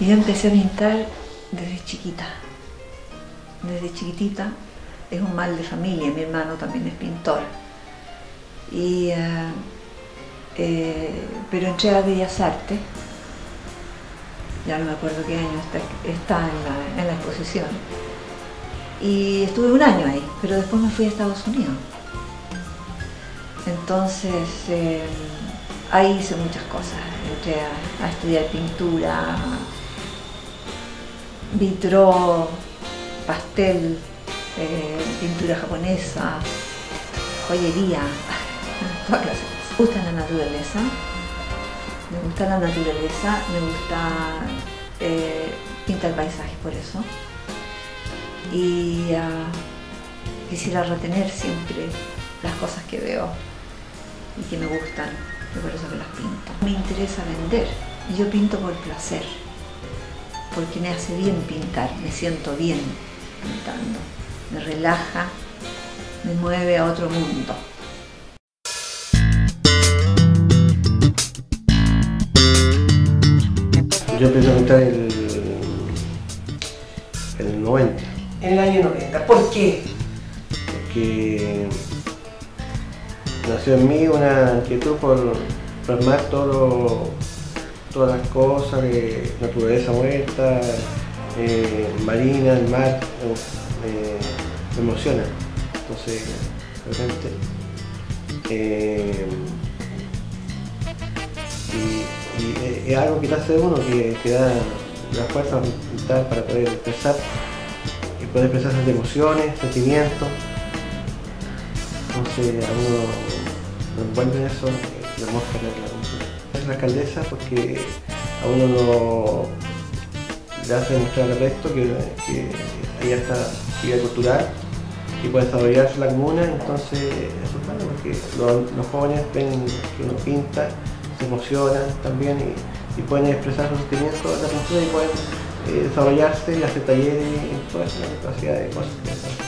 Y yo empecé a pintar desde chiquita. Desde chiquitita. Es un mal de familia, mi hermano también es pintor. Y, eh, eh, pero entré a Bellas Artes, ya no me acuerdo qué año está, está en, la, en la exposición, y estuve un año ahí, pero después me fui a Estados Unidos. Entonces, eh, ahí hice muchas cosas. Entré a, a estudiar pintura, vitró, pastel, eh, pintura japonesa, joyería, toda clase de cosas. Me gusta la naturaleza, me gusta la naturaleza, me gusta eh, pintar paisajes por eso. Y ah, quisiera retener siempre las cosas que veo y que me gustan, y por eso que las pinto. Me interesa vender, yo pinto por placer, porque me hace bien pintar, me siento bien pintando, me relaja, me mueve a otro mundo. Yo empecé a pintar el, el 90, En el año 90. ¿Por qué? porque nació en mí una inquietud por plasmar todo, todas las cosas de naturaleza muerta, eh, marina, el mar, eh, me emociona. Entonces, de repente, eh, y, y es- algo que te hace uno que, da la fuerza pintar, para poder expresar y poder expresar esas emociones, sentimientos. Entonces a uno lo envuelve eso, eh, atmósfera de la pintura. La alcaldesa porque a uno lo, le hace demostrar al resto que, que ahí está actividad cultural y puede desarrollarse la comuna, entonces eso es bueno porque los, jóvenes ven que uno pinta, se emocionan también y, y pueden expresar sus sentimientos en la pintura y pueden eh, desarrollarse y hacer talleres y toda esa capacidad de cosas.